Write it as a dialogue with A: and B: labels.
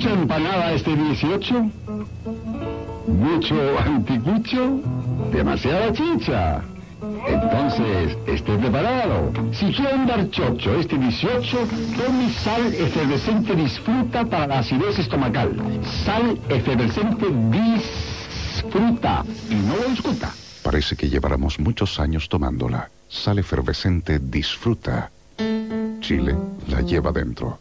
A: ¿Mucha empanada este 18? ¿Mucho anticucho? Demasiada chicha. Entonces, esté preparado. Si quiere andar chocho este 18, tome sal efervescente disfruta para la acidez estomacal. Sal efervescente disfruta. Y no lo discuta.
B: Parece que lleváramos muchos años tomándola. Sal efervescente disfruta. Chile la lleva dentro.